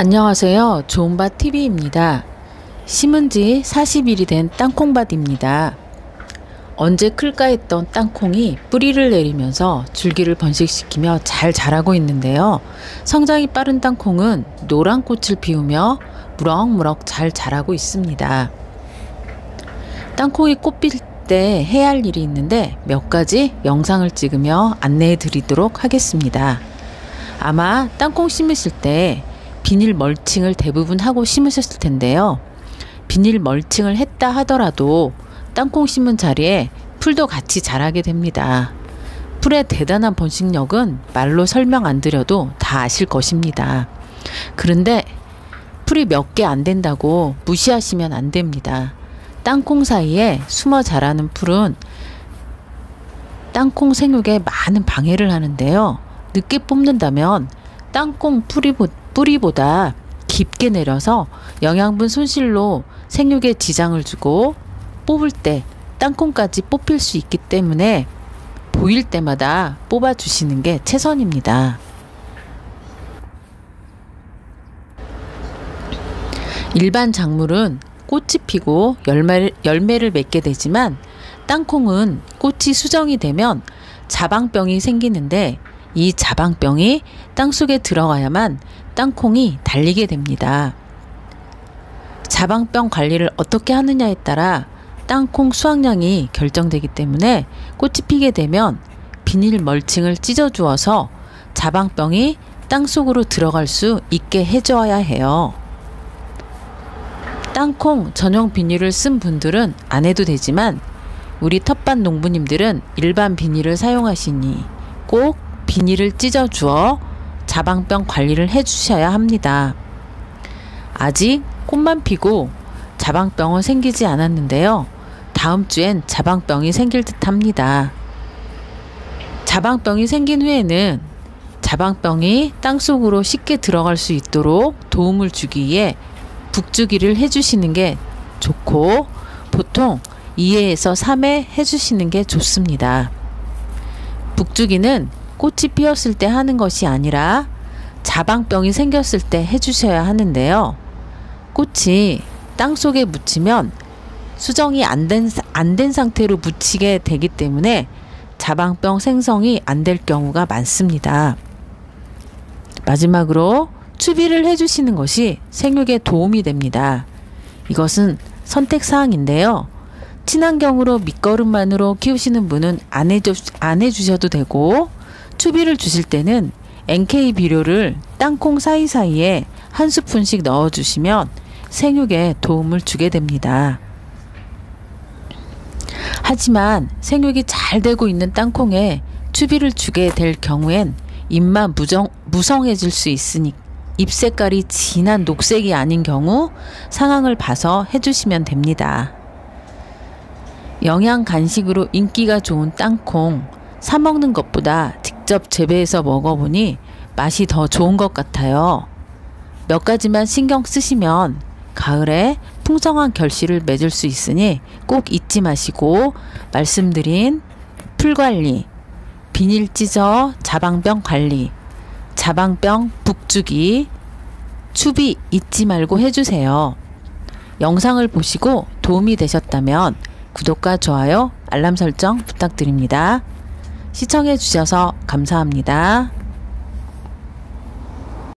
안녕하세요. 좋은밭TV입니다. 심은 지 40일이 된 땅콩밭입니다. 언제 클까 했던 땅콩이 뿌리를 내리면서 줄기를 번식시키며 잘 자라고 있는데요. 성장이 빠른 땅콩은 노란 꽃을 피우며 무럭무럭 잘 자라고 있습니다. 땅콩이 꽃필 때 해야 할 일이 있는데 몇 가지 영상을 찍으며 안내해 드리도록 하겠습니다. 아마 땅콩 심으실 때 비닐 멀칭을 대부분 하고 심으셨을 텐데요. 비닐 멀칭을 했다 하더라도 땅콩 심은 자리에 풀도 같이 자라게 됩니다. 풀의 대단한 번식력은 말로 설명 안 드려도 다 아실 것입니다. 그런데 풀이 몇 개 안 된다고 무시하시면 안 됩니다. 땅콩 사이에 숨어 자라는 풀은 땅콩 생육에 많은 방해를 하는데요. 늦게 뽑는다면 땅콩 뿌리보, 뿌리보다 깊게 내려서 영양분 손실로 생육에 지장을 주고 뽑을 때 땅콩까지 뽑힐 수 있기 때문에 보일 때마다 뽑아 주시는 게 최선입니다. 일반 작물은 꽃이 피고 열매를, 열매를 맺게 되지만 땅콩은 꽃이 수정이 되면 자방병이 생기는데 이 자방병이 땅속에 들어가야만 땅콩이 달리게 됩니다. 자방병 관리를 어떻게 하느냐에 따라 땅콩 수확량이 결정되기 때문에 꽃이 피게 되면 비닐 멀칭을 찢어 주어서 자방병이 땅속으로 들어갈 수 있게 해줘야 해요. 땅콩 전용 비닐을 쓴 분들은 안 해도 되지만 우리 텃밭 농부님들은 일반 비닐을 사용하시니 꼭 비닐을 찢어 주어 자방병 관리를 해 주셔야 합니다. 아직 꽃만 피고 자방병은 생기지 않았는데요. 다음 주엔 자방병이 생길 듯 합니다. 자방병이 생긴 후에는 자방병이 땅속으로 쉽게 들어갈 수 있도록 도움을 주기 위해 북주기를 해주시는 게 좋고 보통 2회에서 3회 해주시는 게 좋습니다. 북주기는 꽃이 피었을 때 하는 것이 아니라 자방병이 생겼을 때 해주셔야 하는데요. 꽃이 땅 속에 묻히면 수정이 안된 안된 상태로 묻히게 되기 때문에 자방병 생성이 안 될 경우가 많습니다. 마지막으로 추비를 해주시는 것이 생육에 도움이 됩니다. 이것은 선택 사항인데요. 친환경으로 밑거름만으로 키우시는 분은 안, 해주, 안 해주셔도 되고 추비를 주실 때는 NK 비료를 땅콩 사이사이에 한 스푼씩 넣어주시면 생육에 도움을 주게 됩니다. 하지만 생육이 잘 되고 있는 땅콩에 추비를 주게 될 경우엔 잎만 무정, 무성해질 수 있으니 잎 색깔이 진한 녹색이 아닌 경우 상황을 봐서 해주시면 됩니다. 영양 간식으로 인기가 좋은 땅콩 사 먹는 것보다 직접 재배해서 먹어보니 맛이 더 좋은 것 같아요. 몇 가지만 신경 쓰시면 가을에 풍성한 결실을 맺을 수 있으니 꼭 잊지 마시고 말씀드린 풀 관리, 비닐 찢어 자방병 관리, 자방병 북주기, 추비 잊지 말고 해주세요. 영상을 보시고 도움이 되셨다면 구독과 좋아요, 알람 설정 부탁드립니다. 시청해 주셔서 감사합니다.